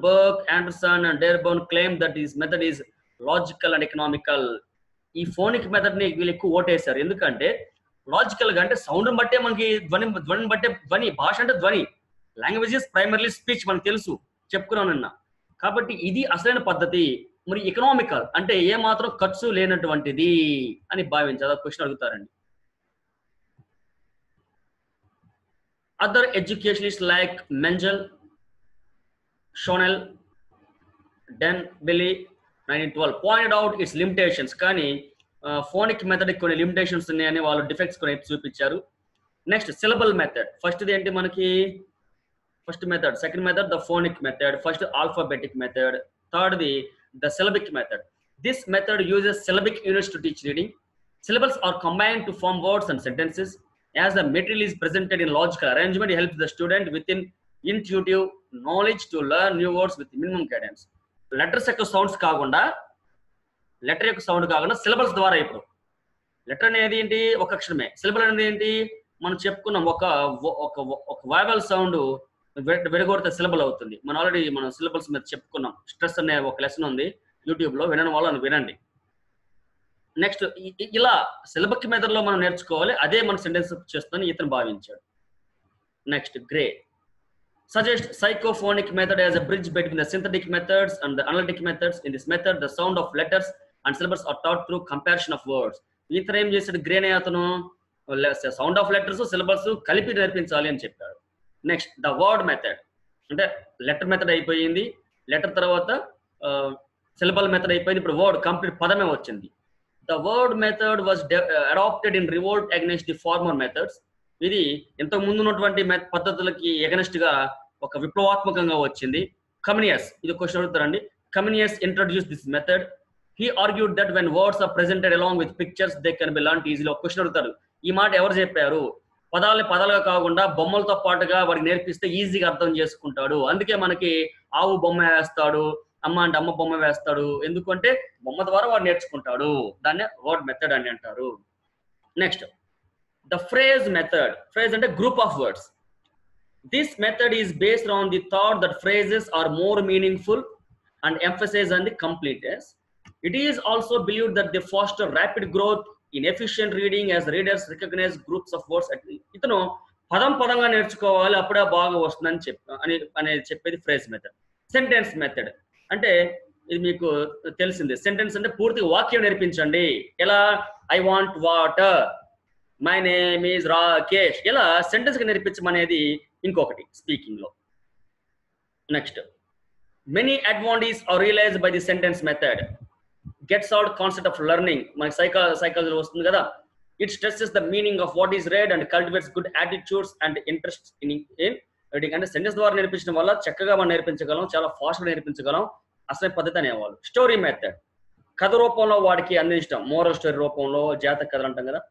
Burke, Anderson, Anderson and claim claim that is method is logical and economical ఈ ఫోనిక్ మెథడ్ని వీళ్ళు ఎక్కువ ఓటేశారు. ఎందుకంటే లాజికల్గా అంటే సౌండ్ బట్టే మనకి ధ్వని ధ్వని బట్టే ధ్వని భాష అంటే ధ్వని. లాంగ్వేజ్ ఇస్ ప్రైమర్లీ స్పీచ్ మనకు తెలుసు. చెప్పుకున్నానన్న కాబట్టి ఇది అసలైన పద్ధతి. మరి ఎకనామికల్ అంటే ఏ మాత్రం ఖర్చు లేనటువంటిది అని భావించాలి క్వశ్చన్ అడుగుతారండి. Other educationist like Menzel Schonell Den Bailey nineteen twelve point out its limitations కానీ ఫోనిక్ మెథడ్ కొన్ని లిమిటేషన్స్ ఉన్నాయని వాళ్ళు డిఫెక్ట్స్ కొన్ని చూపించారు. నెక్స్ట్ సిలబల్ మెథడ్ ఫస్ట్ ఏంటి మనకి? First method second method the phonic method first alphabetic method third the the syllabic method this method uses syllabic units to teach reading. Syllables are combined to form words and sentences. As the material is presented in logical arrangement it helps the student within intuitive knowledge to learn new words with minimum cadence. Letters యొక్క sounds కాకుండా letter యొక్క sound కాకుండా syllables ద్వారా ఇప్పుడు. Letter అనేది ఏంటి? ఒక అక్షరమే. Syllable అనేది ఏంటి? మనం చెప్పుకున్నాం ఒక ఒక ఒక వైబల్ సౌండ్ విడగొడితే సిలబల్ అవుతుంది. మనం ఆల్రెడీ మనం సిలబల్స్ మీద చెప్పుకున్నాం. స్ట్రెస్ అనే ఒక లెసన్ ఉంది. యూట్యూబ్లో వినడం వల్ల వినండి. నెక్స్ట్ ఇలా సిలబక్ మెథడ్లో మనం నేర్చుకోవాలి. అదే మన సెంటెన్స్ చేస్తుందని ఇతను భావించాడు. Next Gray suggest psychophonic method as a bridge between the synthetic methods and the analytic methods in this method the sound of letters and syllabus are taught through comparison of words ఇతను ఏం చేశాడు? గ్రేనే అతను sound of letters syllabus కలిపి నేర్పించాలి అని చెప్పాడు. Next the word method అంటే letter method అయిపోయింది. లెటర్ తర్వాత సిలబల్ మెథడ్ అయిపోయింది. ఇప్పుడు వర్డ్ కంప్లీట్ పదమే వచ్చింది. The word method was adapted in revolt against the former methods ఇది ఇంతకు ముందు ఉన్నటువంటి పద్ధతులకి ఎగనెస్ట్గా ఒక విప్లవాత్మకంగా వచ్చింది. కమ్యూనియస్ ఇది క్వశ్చన్ అడుగుతారండి. Comenius introduce this method he argued that when words are presented along with pictures they can be లాంటి ఈజీలో క్వశ్చన్ అడుగుతారు ఈ మాట ఎవరు చెప్పారు? పదాలని పదాలుగా కాకుండా బొమ్మలతో పాటుగా వాడికి నేర్పిస్తే ఈజీగా అర్థం చేసుకుంటాడు. అందుకే మనకి ఆవు బొమ్మ వేస్తాడు అమ్మ అంటే అమ్మ బొమ్మ వేస్తాడు. ఎందుకంటే బొమ్మ ద్వారా వాడు నేర్చుకుంటాడు. దాన్నే వర్డ్ మెథడ్ అని అంటారు. Next the phrase method phrase అంటే group of words this method is based on the thought that phrases are more meaningful and emphasise on the completeness it is also believe that the faster rapid growth in efficient reading as readers recognise groups of words ఇతను పదం పదంగా నేర్చుకోవాలి అప్పుడే బాగా వస్తుందని చెప్ అని అనేది చెప్పేది ఫ్రేజ్ మెథడ్ సెంటెన్స్ మెథడ్ అంటే ఇది మీకు తెలిసిందే. సెంటెన్స్ అంటే పూర్తిగా వాక్యం నేర్పించండి. ఎలా? I want water my name is Rakesh ఇలా సెంటెన్స్గా నేర్పించమనేది ఇంకొకటి స్పీకింగ్లో. Next many advantage are realise by the sentence method gets out concept of learning మనకి సైకా సైకాలజీలో వస్తుంది కదా. It stresses the meaning of what is read and cultivates good attitudes and interest in in reading అంటే sentence ద్వారా నేర్పించడం వల్ల చక్కగా మనం నేర్పించగలం చాలా ఫాస్ట్గా నేర్పించగలం. అసలు పద్ధతి అనేవాళ్ళు. స్టోరీ మెథడ్ కథ రూపంలో వాడికి అందించడం మోరల్ స్టోరీ రూపంలో జాతక కథలు అంటాం కదా.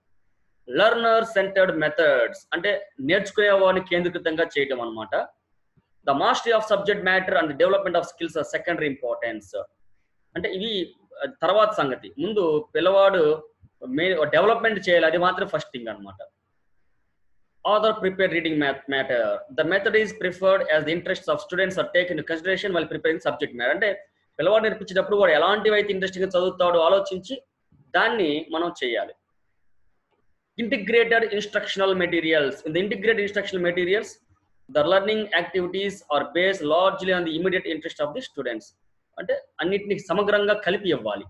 లర్నర్ సెంటర్డ్ మెథడ్స్ అంటే నేర్చుకునే వాడిని కేంద్రీకృతంగా చేయడం అన్నమాట. The mastery of subject matter and development of skills are secondary importance అంటే ఇవి తర్వాత సంగతి. ముందు పిల్లవాడు మే డెవలప్మెంట్ చేయాలి. అది మాత్రం ఫస్ట్ థింగ్ అన్నమాట. Other prepared reading math matter. The method is preferred as the interests of students are taken into consideration while preparing subject matter. అంటే పిల్లవాడు నేర్పించేటప్పుడు వాడు ఎలాంటివి అయితే ఇంట్రెస్టింగ్ చదువుతాడో ఆలోచించి దాన్ని మనం చేయాలి integrated instructional materials in the integrated instructional materials the learning activities are base largely on the immediate interest of the students అంటే అన్నిటిని సమగ్రంగా కలిపి ఇవ్వాలి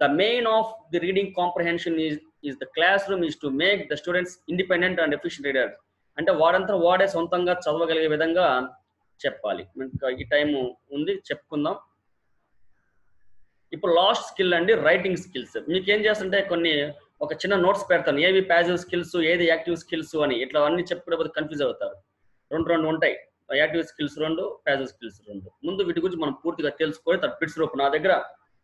the main of the reading comprehension is is the classroom is to make the students independent and efficient reader అంటే వాడంతా వాడే సొంతంగా చదవగలిగే విధంగా చెప్పాలి. ఈ టైం ఉంది చెప్పుకుందాం. ఇప్పుడు లాస్ట్ స్కిల్ అండి రైటింగ్ స్కిల్స్ మీకు ఏం చేస్తుంటే కొన్ని ఒక చిన్న నోట్స్ పెడతాను. ఏవి ప్యాజివ్ స్కిల్స్ ఏది యాక్టివ్ స్కిల్స్ అని. ఇట్లా అన్ని చెప్పుకునే కన్ఫ్యూజ్ అవుతారు. రెండు రెండు ఉంటాయి. యాక్టివ్ స్కిల్స్ రెండు ప్యాజివ్ స్కిల్స్ రెండు. ముందు వీటి గురించి మనం పూర్తిగా తెలుసుకొని తర్వాత బిట్స్ రూపు నా దగ్గర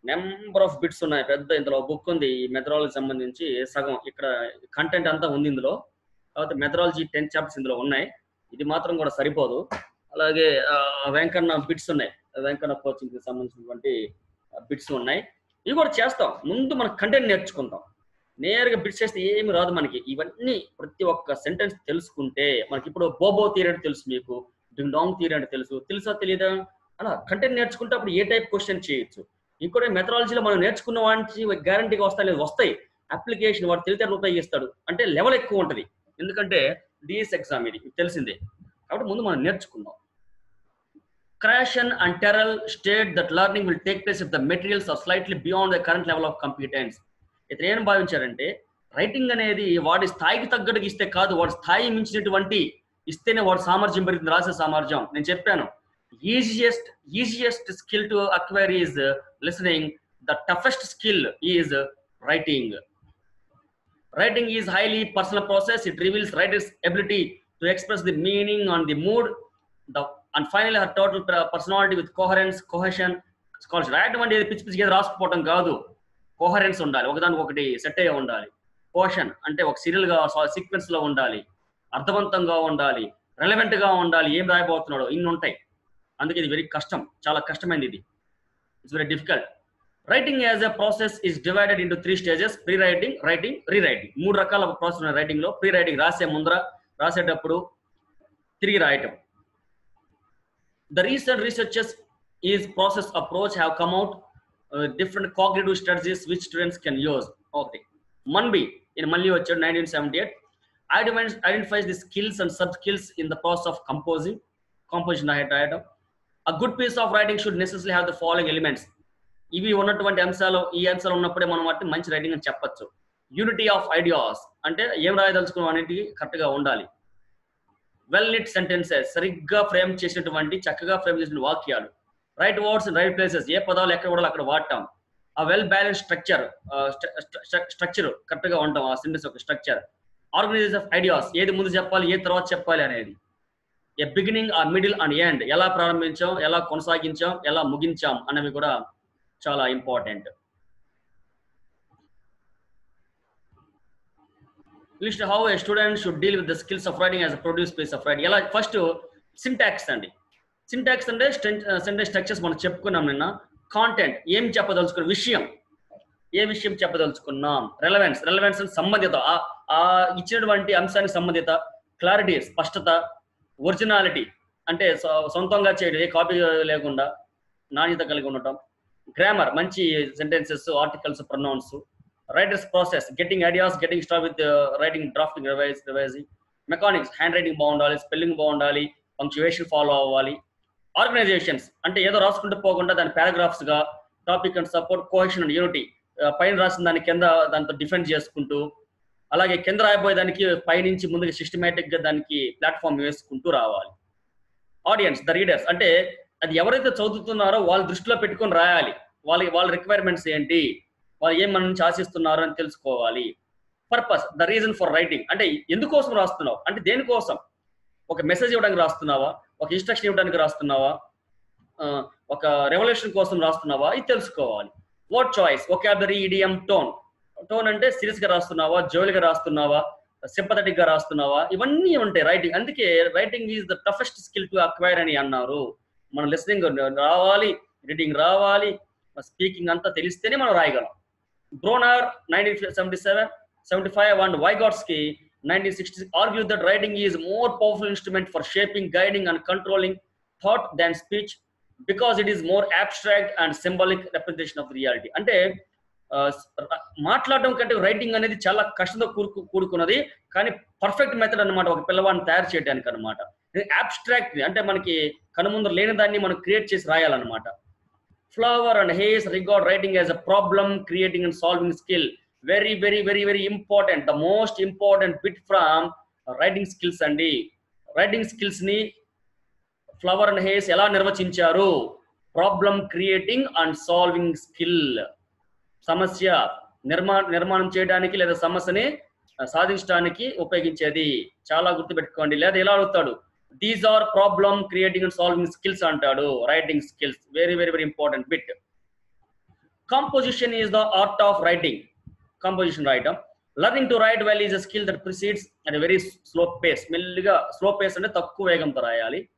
నెంబర్ ఆఫ్ బిట్స్ ఉన్నాయి. పెద్ద ఇందులో బుక్ ఉంది. ఈ మెథడాలజీ సంబంధించి సగం ఇక్కడ కంటెంట్ అంతా ఉంది ఇందులో. కాబట్టి మెథడాలజీ టెన్ చాప్టర్స్ ఇందులో ఉన్నాయి. ఇది మాత్రం కూడా సరిపోదు. అలాగే ఆ, వెంకన్న బిట్స్ ఉన్నాయి. వెంకన్న కోచింగ్కి సంబంధించినటువంటి బిట్స్ ఉన్నాయి. ఇవి కూడా చేస్తాం. ముందు మనం కంటెంట్ నేర్చుకుందాం. నేరుగా బిట్స్ చేస్తే ఏమి రాదు మనకి. ఇవన్నీ ప్రతి ఒక్క సెంటెన్స్ తెలుసుకుంటే మనకి ఇప్పుడు బోబో థియరీ అంటే తెలుసు మీకు. డింగ్ డాంగ్ థియరీ అంటే తెలుసు. తెలుసా తెలియదా అలా కంటెంట్ నేర్చుకుంటే అప్పుడు ఏ టైప్ క్వశ్చన్ చేయొచ్చు? ఇంకోటి మెథడాలజీలో మనం నేర్చుకున్న వాటి గ్యారంటీగా వస్తా లేదు వస్తాయి. అప్లికేషన్ వాడు తెలితేటలు ఉపయోగిస్తాడు. అంటే లెవెల్ ఎక్కువ ఉంటుంది. ఎందుకంటే డిఎస్ ఎగ్జామ్ ఇది తెలిసిందే. కాబట్టి ముందు మనం నేర్చుకుందాం. Krashen and Terrell state that learning will take place if the materials are slightly beyond the current level of competence. ఇతను ఏం భావించారంటే రైటింగ్ అనేది వాడి స్థాయికి తగ్గట్టుగా ఇస్తే కాదు వాడి స్థాయి మించినటువంటి ఇస్తేనే వాడు సామర్థ్యం పెరుగుతుంది రాసే సామర్థ్యం. నేను చెప్పాను. Easiest easiest skill to acquire is listening the toughest skill is writing writing is highly personal process it reveals writer's ability to express the meaning on the mood the and final her total personality with coherence cohesion scholarship రాయటం అంటే ఏది పిచ్చి పిచ్చిగా రాసుకుపోవటం కాదు. Coherence ఉండాలి. ఒకదానికి ఒకటి set అయ్యే ఉండాలి. కోషన్ అంటే ఒక సీరియల్గా గా సీక్వెన్స్లో ఉండాలి. అర్థవంతంగా ఉండాలి. రెలవెంట్గా ఉండాలి. ఏం రాయబోతున్నాడో. ఇన్ని ఉంటాయి. అందుకే ఇది వెరీ కష్టం చాలా కష్టమైంది ఇది. It's very difficult writing as a process is divided into three stages prewriting writing rewriting మూడు రకాల ప్రాసెస్ ఉన్నాయి రైటింగ్లో. ప్రీ రైటింగ్ రాసే ముందర రాసేటప్పుడు తిరిగి రాయటం. ద రీసెంట్ రీసెర్చెస్ ఈ process approach have come at different cognitive strategies which students can use okay Munby ఇది మళ్ళీ వచ్చాడు nineteen seventy eight identifies the skills and sub skills in the process of composing composition రాయటం. A good piece of writing should necessarily have the elements ఇవి ఉన్నటువంటి అంశాలు ఈ అంశాలు ఉన్నప్పుడే మనం వాటిని మంచి రైటింగ్ అని చెప్పొచ్చు. యూనిటీ ఆఫ్ ఐడియాస్ అంటే ఏం రాయదలుచుకున్నాం అనేటివి కరెక్ట్గా ఉండాలి. వెల్ నిట్ సెంటెన్సెస్ సరిగ్గా ఫ్రేమ్ చేసినటువంటి చక్కగా ఫ్రేమ్ చేసిన వాక్యాలు. రైట్ వర్డ్స్ రైట్ ప్లేసెస్ ఏ పదాలు ఎక్కడ కూడా అక్కడ వాడటం. ఆ వెల్ బ్యాలెన్స్ స్ట్రక్చర్ స్ట్రక్చర్ కరెక్ట్గా ఉంటాం ఆ సెంటెన్స్ ఒక స్ట్రక్చర్ ఆర్గనైజేషన్ ఆఫ్ ఐడియాస్ ఏది ముందు చెప్పాలి ఏ తర్వాత చెప్పాలి అనేది. A beginning a middle and end ఎలా ప్రారంభించాం? ఎలా కొనసాగించాం? ఎలా ముగించాం? అనేవి కూడా చాలా important list how a student should deal with the skills of writing as produce place of writing ఎలా ఫస్ట్ సింటాక్స్ అండి. సింటాక్స్ అంటే సెంటెన్స్ స్ట్రక్చర్స్ uh, మనం చెప్పుకున్నాం నిన్న. కాంటెంట్ ఏం చెప్పదలుచుకున్న? విషయం. ఏ విషయం చెప్పదలుచుకున్నాం? రెలవెన్స్ రెలవెన్స్ సంబంధిత. ఆ- ఆ ఇచ్చినటువంటి అంశానికి సంబంధిత. క్లారిటీ స్పష్టత. ఒరిజినాలిటీ అంటే సొ- సొంతంగా చేయడం ఏ కాపీ లేకుండా నాణ్యత కలిగి ఉండటం గ్రామర్ మంచి sentences articles pronouns writers process getting ideas getting start with writing drafting revise revising mechanics handwriting బాగుండాలి స్పెల్లింగ్ బాగుండాలి పంక్చువేషన్ ఫాలో అవ్వాలి ఆర్గనైజేషన్స్ అంటే ఏదో రాసుకుంటూ పోకుండా దాని పారాగ్రాఫ్స్గా topic and support cohesion and unity పైన రాసిన దాని కింద దాంతో డిఫెండ్ చేసుకుంటూ అలాగే కింద రాయబోయే దానికి పైనుంచి ముందుగా సిస్టమేటిక్గా దానికి ప్లాట్ఫామ్ వేసుకుంటూ రావాలి. ఆడియన్స్ ద రీడర్స్ అంటే అది ఎవరైతే చదువుతున్నారో వాళ్ళ దృష్టిలో పెట్టుకొని రాయాలి. వాళ్ళ వాళ్ళ రిక్వైర్మెంట్స్ ఏంటి? వాళ్ళు ఏం మన నుంచి ఆశిస్తున్నారు అని తెలుసుకోవాలి. Purpose the reason for writing అంటే ఎందుకోసం రాస్తున్నావు? అంటే దేనికోసం? ఒక మెసేజ్ ఇవ్వడానికి రాస్తున్నావా? ఒక ఇన్స్ట్రక్షన్ ఇవ్వడానికి రాస్తున్నావా? ఒక రెవల్యూషన్ కోసం రాస్తున్నావా? ఇది తెలుసుకోవాలి. What choice vocabulary idiom tone tone అంటే సీరియస్గా రాస్తున్నావా జోలిగా రాస్తున్నావా సింపథటిక్గా రాస్తున్నావా? ఇవన్నీ ఉంటాయి రైటింగ్. అందుకే writing is the toughest skill to acquire అని అన్నారు. మన లిసనింగ్ రావాలి రీడింగ్ రావాలి స్పీకింగ్ అంతా తెలిస్తేనే మనం రాయగలం. Bruner nineteen seventy seven seventy five and Vygotsky nineteen sixty argue that writing is more powerful instrument for shaping guiding and controlling thought than speech because it is more abstract and symbolic representation of reality. అంటే మాట్లాడడం కంటే writing అనేది చాలా కష్టంతో కూడుకు కూడుకున్నది. కానీ perfect method అన్నమాట ఒక పిల్లవాడిని తయారు చేయడానికి అనమాట అబ్స్ట్రాక్ట్ అంటే మనకి కనుముందు లేని దాన్ని మనం క్రియేట్ చేసి రాయాలన్నమాట. Flower and Hayes regard writing as a problem creating and solving skill very very very very important the most important bit from writing skills అండి. రైటింగ్ స్కిల్స్ని ఫ్లవర్ అండ్ హేస్ ఎలా నిర్వచించారు? Problem creating and solving skill సమస్య నిర్మా నిర్మాణం చేయడానికి లేదా సమస్యని సాధించడానికి ఉపయోగించేది. చాలా గుర్తుపెట్టుకోండి. లేదా ఎలా అడుగుతాడు. These are problem creating and solving skills అంటాడు. Writing skills very very very important bit composition is the art of writing composition రాయటం learning to write well is a skill that precedes and very slow pace మెల్లిగా slow pace అంటే తక్కువ వేగంతో రాయాలి.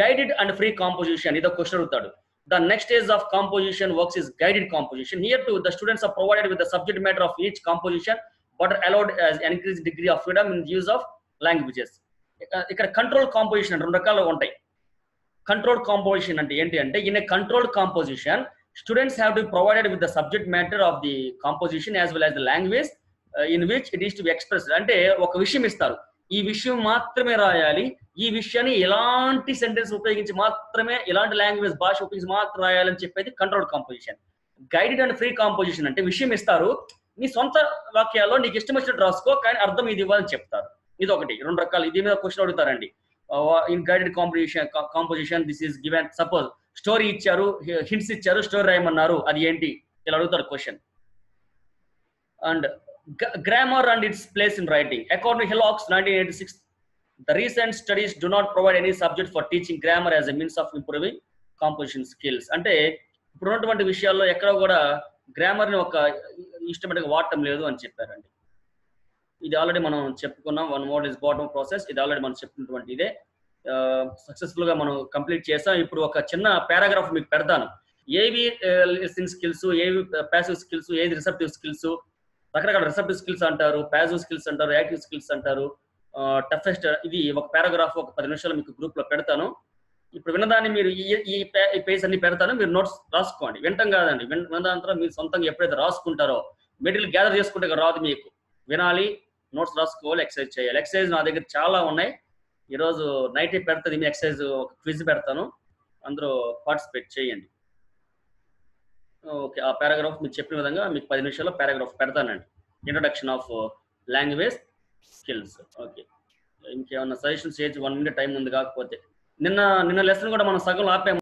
Guided and free composition ఇదో question అడుగుతాడు. The next stage the next stage of composition works is guided composition here to the students are provided with the subject matter of each composition but increased degree of freedom in the use of languages. Uh, ఇక్కడ control composition రెండు రకాలు ఉంటాయి. Control composition అంటే ఏంటి అంటే in a control composition students have to provided with the subject matter of the composition as well as the language in which it is to be express అంటే ఒక విషయం ఇస్తారు. ఈ విషయం మాత్రమే రాయాలి ఈ విషయాన్ని ఎలాంటి సెంటెన్స్ ఉపయోగించి మాత్రమే ఎలాంటి లాంగ్వేజ్ భాష ఉపయోగించి మాత్రం రాయాలని చెప్పేది control composition guided and free composition అంటే విషయం ఇస్తారు. నీ సొంత వాక్యాల్లో నీకు ఇష్టం వచ్చినట్టు రాసుకో కానీ అర్థం ఇది ఇవ్వాలని చెప్తారు. ఇది ఒకటి రెండు రకాలు. ఇది మీద క్వశ్చన్ అడుగుతారండి. In guided composition composition this is given suppose story ఇచ్చారు హింట్స్ ఇచ్చారు స్టోరీ రాయమన్నారు. అది ఏంటి? ఇలా అడుగుతారు question and grammar and its place in writing according Hillocks nineteen eighty six the recent studies do not provide any subject for teaching grammar as a means of improving composition skills. అంటే ఇప్పుడు ఉన్నటువంటి విషయాల్లో ఎక్కడ కూడా గ్రామర్ని ఒక ఇష్టమైన వాడటం లేదు అని చెప్పారండి. ఇది ఆల్రెడీ మనం చెప్పుకున్నాం. One mode is bottom process ఇది ఆల్రెడీ మనం చెప్పుకున్నటువంటి ఇదే. సక్సెస్ఫుల్గా మనం కంప్లీట్ చేసాం. ఇప్పుడు ఒక చిన్న పారాగ్రాఫ్ మీకు పెడతాను. ఏవి లిసింగ్ స్కిల్స్ ఏవి ప్యాసివ్ స్కిల్స్ ఏది రిసెప్టివ్ స్కిల్స్ రకరకాల రిసెప్టివ్ స్కిల్స్ అంటారు ప్యాసివ్ స్కిల్స్ అంటారు యాక్టివ్ స్కిల్స్ అంటారు. టఫెస్ట్ ఇది ఒక పారాగ్రాఫ్ ఒక పది నిమిషాలు మీకు గ్రూప్లో పెడతాను. ఇప్పుడు విన్నదాన్ని మీరు ఈ ఈ పేజ్ అన్ని పెడతాను మీరు నోట్స్ రాసుకోండి. వింటాం కాదండి. విన్ మీరు సొంతంగా ఎప్పుడైతే రాసుకుంటారో మెటీరియల్ గ్యాదర్ చేసుకుంటే రాదు మీకు. వినాలి నోట్స్ రాసుకోవాలి ఎక్సర్సైజ్ చేయాలి. ఎక్సర్సైజ్ నా దగ్గర చాలా ఉన్నాయి. ఈరోజు నైట్ పెడుతుంది మీ ఎక్సర్సైజ్ ఒక క్విజ్ పెడతాను. అందరూ పార్టిసిపేట్ చేయండి. ఓకే ఆ పారాగ్రాఫ్ మీరు చెప్పిన విధంగా మీకు పది నిమిషాల్లో పారాగ్రాఫ్ పెడతానండి. Introduction of language skills okay ఇంకేమన్నా సజెషన్స్ చేయొచ్చు వన్ మినిట్ టైం ఉంది కాకపోతే. నిన్న నిన్న లెసన్ కూడా మనం సగం ఆపాము.